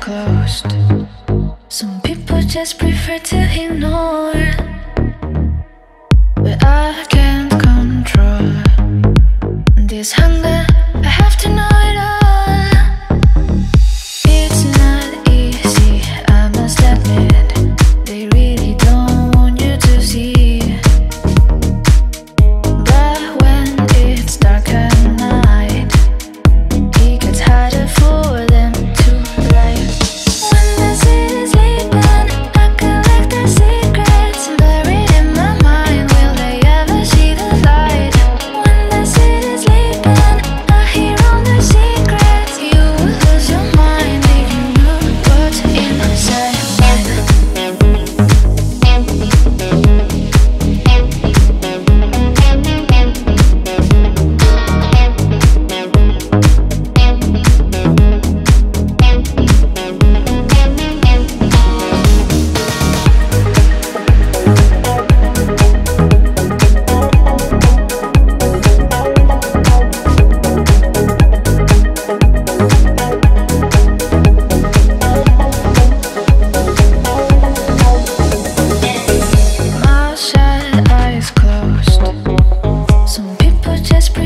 closed. Some people just prefer to ignore. But I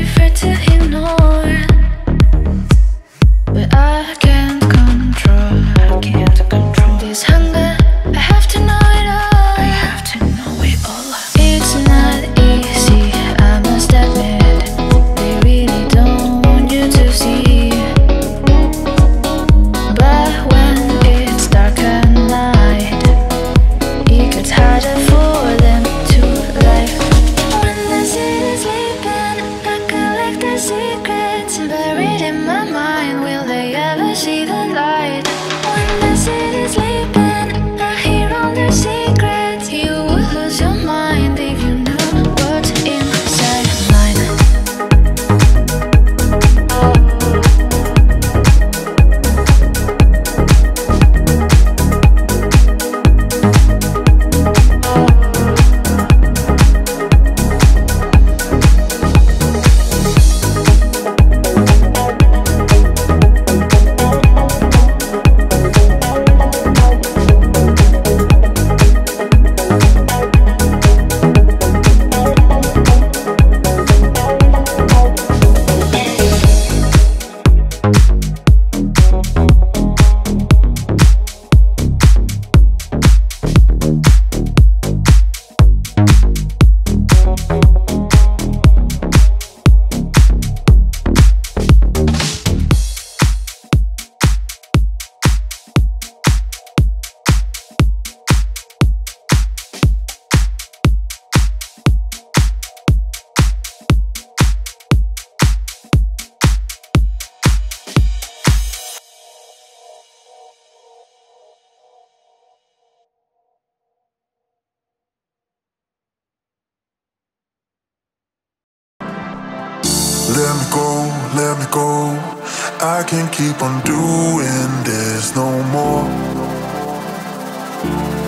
prefer to ignore. But I can't control. I can't control this hunger. I have to know it all. I have to know it all. It's not easy. I must admit. They really don't want you to see. But when it's dark at night. It gets harder for them to life. When the city's sleeping, Let me go, let me go. I can't keep on doing this no more.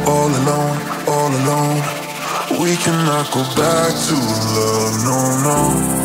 All alone, all alone. We cannot go back to love